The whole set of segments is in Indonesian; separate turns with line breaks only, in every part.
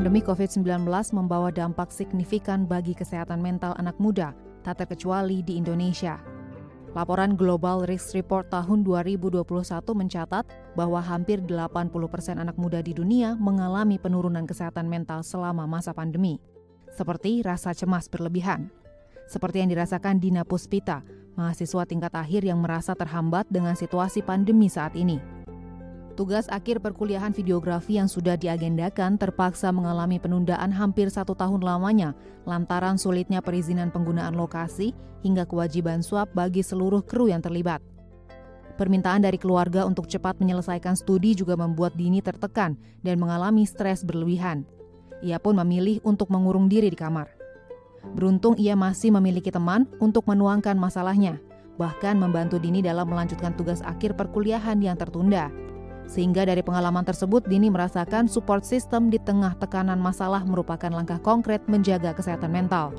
pandemi COVID-19 membawa dampak signifikan bagi kesehatan mental anak muda, tak terkecuali di Indonesia. Laporan Global Risk Report tahun 2021 mencatat bahwa hampir 80 persen anak muda di dunia mengalami penurunan kesehatan mental selama masa pandemi, seperti rasa cemas berlebihan. Seperti yang dirasakan Dina Puspita, mahasiswa tingkat akhir yang merasa terhambat dengan situasi pandemi saat ini. Tugas akhir perkuliahan videografi yang sudah diagendakan terpaksa mengalami penundaan hampir satu tahun lamanya lantaran sulitnya perizinan penggunaan lokasi hingga kewajiban swab bagi seluruh kru yang terlibat. Permintaan dari keluarga untuk cepat menyelesaikan studi juga membuat Dini tertekan dan mengalami stres berlebihan. Ia pun memilih untuk mengurung diri di kamar. Beruntung ia masih memiliki teman untuk menuangkan masalahnya, bahkan membantu Dini dalam melanjutkan tugas akhir perkuliahan yang tertunda. Sehingga dari pengalaman tersebut, Dini merasakan support system di tengah tekanan masalah merupakan langkah konkret menjaga kesehatan mental.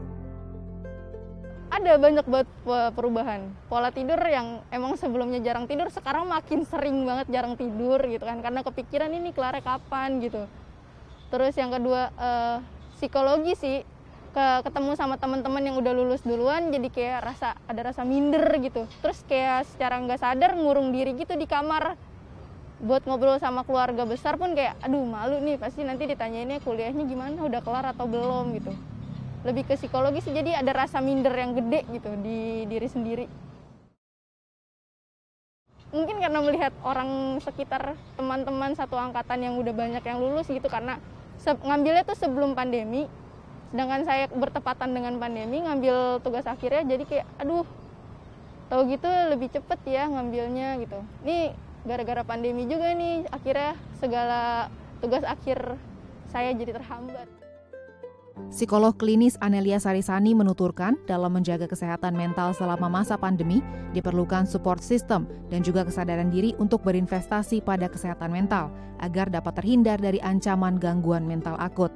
Ada banyak buat perubahan. Pola tidur yang emang sebelumnya jarang tidur, sekarang makin sering banget jarang tidur gitu kan. Karena kepikiran ini kelar kapan gitu. Terus yang kedua, eh, psikologi sih. Ke, ketemu sama teman-teman yang udah lulus duluan jadi kayak rasa ada rasa minder gitu terus kayak secara nggak sadar ngurung diri gitu di kamar buat ngobrol sama keluarga besar pun kayak aduh malu nih pasti nanti ditanyainnya kuliahnya gimana udah kelar atau belum gitu. Lebih ke psikologis jadi ada rasa minder yang gede gitu di diri sendiri. Mungkin karena melihat orang sekitar teman-teman satu angkatan yang udah banyak yang lulus gitu karena ngambilnya tuh sebelum pandemi sedangkan saya bertepatan dengan pandemi ngambil tugas akhirnya jadi kayak aduh tahu gitu lebih cepet ya ngambilnya gitu. Nih gara-gara pandemi juga nih akhirnya segala tugas akhir saya jadi terhambat.
Psikolog klinis Anelia Sarisani menuturkan dalam menjaga kesehatan mental selama masa pandemi diperlukan support system dan juga kesadaran diri untuk berinvestasi pada kesehatan mental agar dapat terhindar dari ancaman gangguan mental akut.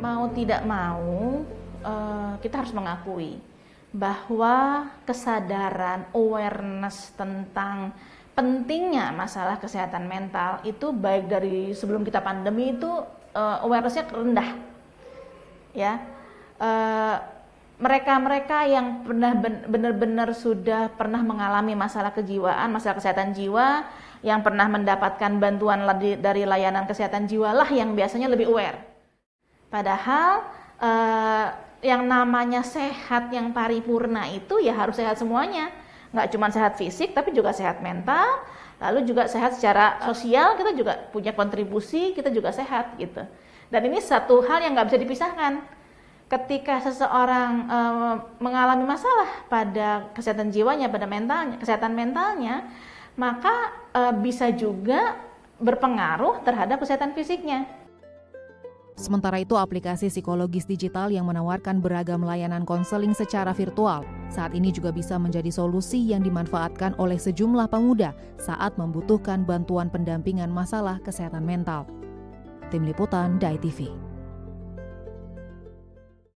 Mau tidak mau, eh, kita harus mengakui bahwa kesadaran awareness tentang pentingnya masalah kesehatan mental itu baik dari sebelum kita pandemi itu uh, awarenessnya rendah. Ya. Uh, mereka-mereka yang pernah benar-benar sudah pernah mengalami masalah kejiwaan, masalah kesehatan jiwa, yang pernah mendapatkan bantuan dari layanan kesehatan jiwa lah yang biasanya lebih aware. Padahal uh, yang namanya sehat yang paripurna itu ya harus sehat semuanya nggak cuma sehat fisik tapi juga sehat mental lalu juga sehat secara sosial kita juga punya kontribusi kita juga sehat gitu. Dan ini satu hal yang nggak bisa dipisahkan. Ketika seseorang e, mengalami masalah pada kesehatan jiwanya pada mentalnya kesehatan mentalnya maka e, bisa juga berpengaruh terhadap kesehatan fisiknya.
Sementara itu, aplikasi psikologis digital yang menawarkan beragam layanan konseling secara virtual saat ini juga bisa menjadi solusi yang dimanfaatkan oleh sejumlah pemuda saat membutuhkan bantuan pendampingan masalah kesehatan mental. Tim Liputan DAI TV